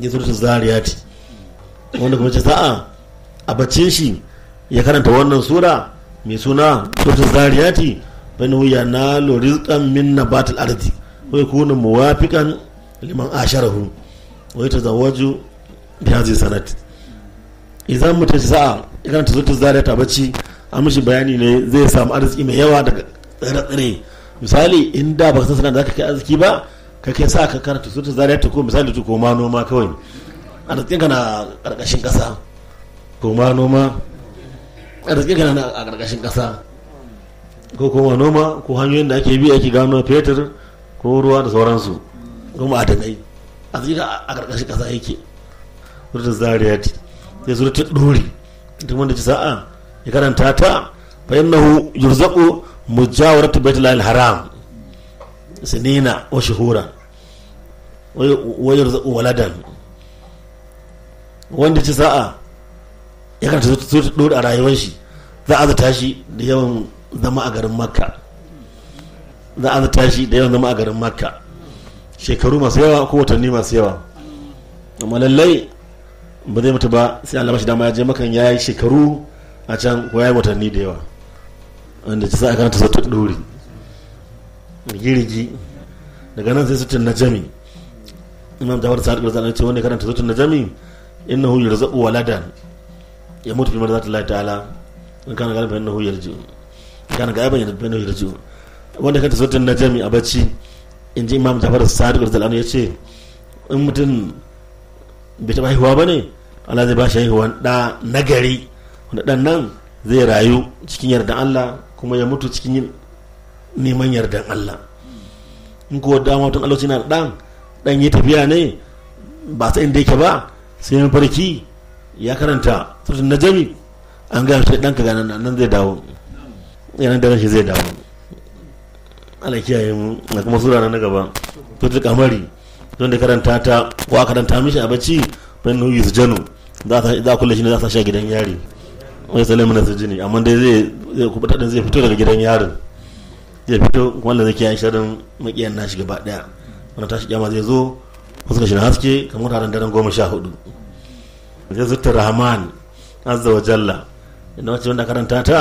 ya suratul zariyati wanda kuma ce sa'a a bacin shi ya karanta wannan sura mai suna suratul zariyati wuya na rizqan min nabatil ardi wa yakunu muwafiqan liman asharahu wa yatazawwaju bi hadhihi sanati. Idan mutum sa'a ya karanta suratul zariyati a bacci an mishi bayani ne zai samu arziki mai yawa daga tsire-tsire misali in da baka san sanar da zaka kai arziki ba ka kai sa ka karanta suratul zariyati ko misali to ko ma noma kawai. Arzikin ka na ƙarƙashin kasa ko ma noma. Arzikin ka na a ƙarƙashin kasa ko kuma noma ko hanyoyin da ake bi ake gano fetur ko ruwa da sauransu. Ko ma'adanai. Arzikin a ƙarƙashin kasa yake. Suratul zariyati sai suratul duri duk wanda ci sa'a ya karanta ta fa innahu yurzaqu mujawaratu baitul haram sinina wa shuhura. Waladan. Wanda ci sa'a ya karanta su ta dole a rayuwar shi. Za a zata shi da yawan zama a garin makka. Za a zata shi da yawan zama a garin makka. Shekaru masu yawa ko watanni masu yawa. Amma lallai ba zai mutu ba sai Allah mashi dama ya je makan ya yi shekaru a can ko ya yi watanni da yawa. Wanda ci sa'a karanta su ta dore girgi daga nan sai sutun najami imam jafar sa'ad garzan ce wanda karanta sutun najami innahu yurzaqu waladan ya mutu bi marzati Allah ta'ala. In kana ga fa innahu yarji kana ga ban fa innahu yarji. Wanda karanta sutun najami a bacci inji imam jafar sa'ad garzan ya ce in mutum bai taba haihuwa ba ne Allah zai ba shi haihuwan da nagari wanda dan nan zai rayu cikin yardan Allah kuma ya mutu cikin neman yardan Allah. In kuwa dama tun Allah na dan dan yi tafiya ne ba sai inda yake ba sai yin farki ya karanta. Surtun na jami an gaya shi ɗanka ga nan zai dawo. Yanar da shi zai dawo. Ala kiyaye mu. Na kuma sura na gaba. Surtun kamari don da karanta ta ko aka karanta mishi a bacci bayan nuyi su janu za a kulle shi ne za a sha gidan yari. Wai salamu na su jini amma dai zai zai kubuta zai fito daga gidan yarin. Zai fito wanda zai kiyaye sharin makiyan nashi gaba ɗaya wanda tashi kyama zai zo wasu kashin haske kamar taron daren goma sha huɗu. Zai zutta rahman azza wa jalla. Inda wacce wanda karanta ta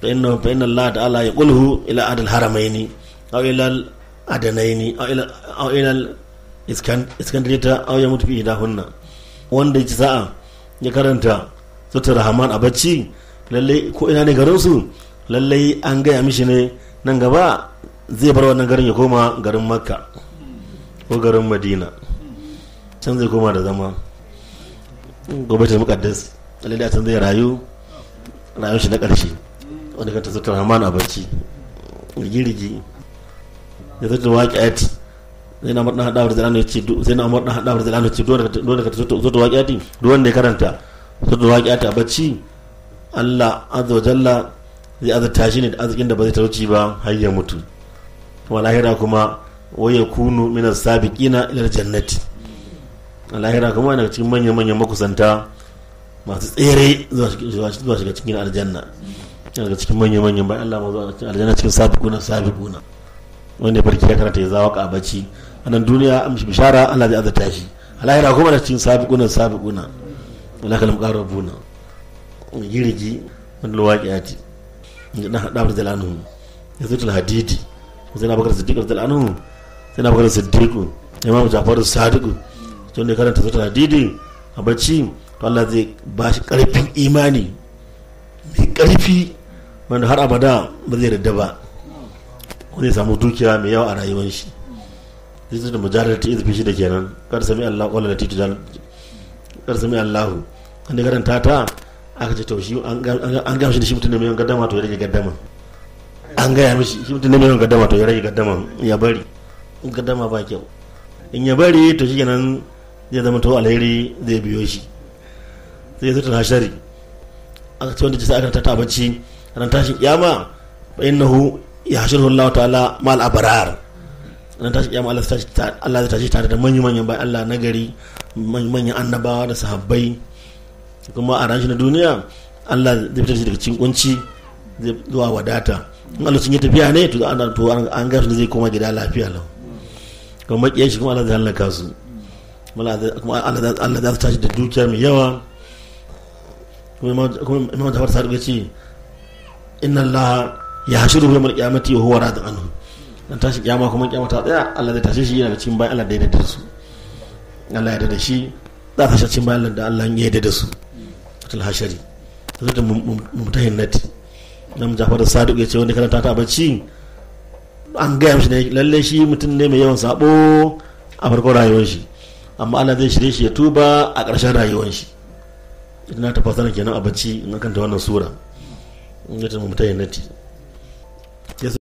fa inna fa inna allah ta'ala ya qulhu ila adal haramaini aw ila al adanaini aw ila al aw ya mutu fi idahunna wanda ya ci sa'a ya karanta zutta rahman a bacci lalle ko ina ne garin su lalle an gaya mishi ne nan gaba zai bar wannan garin ya koma garin makka. Ko garin madina. Can zai koma da zama. Ta mukaddas alilai can zai rayu rayuwar shi na ƙarshe. Wanda kan tasirtar hamana a bacci. Rigirigi. Ya zai waƙi ati zai na maɗa haɗawar zalano ya ce zai na maɗa haɗawar ya ce dole ka tasirtar waƙi ati duk wanda ya karanta tasirtar waƙi ati a bacci allah azza wa jalla zai azurta shi ne da arzikin da ba zai talauci ba har ya mutu. Kuma kuma waya kunu min sabiqina ila jannati a lahira kuma daga cikin manyan manyan makusanta masu tsere zuwa shiga cikin aljanna. Daga cikin manyan manyan bayan Allah mazuwa cikin aljanna cikin sabiquna sabiquna. Wanda ya farki ya karanta ya zawo ka bacci. A nan duniya an bishara Allah zai azurta shi. A lahira kuma da cikin sabiquna sabiquna. Wala kalam qarabuna. Girgi wanda waqiati na haɗa da lanu ya zutul hadidi. Sai na bakar siddiq da lanu sai na bakar siddiq imam jafar sadiq don da karanta zutul hadidi a bacci to Allah zai ba shi ƙarfin imani. Mai ƙarfi wanda har abada ba zai radda ba. Zai samu dukiya mai yawa a rayuwar shi. Zai zuta mujallar ta izufi shi da kenan. Kar sami Allah ƙwallo da titujal kar sami Allah wanda karanta ta aka ce to shi an gaya shi da shi mutum ne mai gaddama to ya rage gaddama. An gaya mishi shi mutum ne mai gaddama to ya rage gaddama ya bari. Gaddama ba kyau. In ya bari to shi kenan zai zama to alheri zai biyo shi. Zai zata hashari aka ce wanda ce sai aka tata abinci. Ran tashin kiyama fa innahu yahshuruhu Allah ta'ala mal abrar. Ran tashin kiyama Allah zai tashi tare da manyan manyan bayan Allah nagari manyan annabawa da sahabbai. Kuma a ranar na duniya Allah zai fitar shi daga cikin kunci zai zuwa wadata. In Allah sun yi tafiya ne to an ga zai koma gida lafiya lau. Kuma makiyan shi kuma Allah zai halaka su. Kuma Allah za su tashi da dukiya mai yawa. Kuma imam jafar sadiq ya ce inna Allah ya hashiru yawmal qiyamati wa huwa radin anhu. Dan tashi kiyama kuma kiyama ta tsaya Allah zai tashe shi yana cikin bayan Allah da ya da su. Allah ya da shi za ta cikin bayan da Allah ya da su. Tul hashari. Zai da mumtahin nati. Imam jafar sadiq ya ce wanda karanta ta bacci an gaya mishi lalle shi mutum ne mai yawan sabo a farkon rayuwar shi. Amma Allah zai shirye shi ya tuba a ƙarshen rayuwar shi. Ina ta fasara kenan a bacci in kanta wannan sura. In ga mutum ya nati.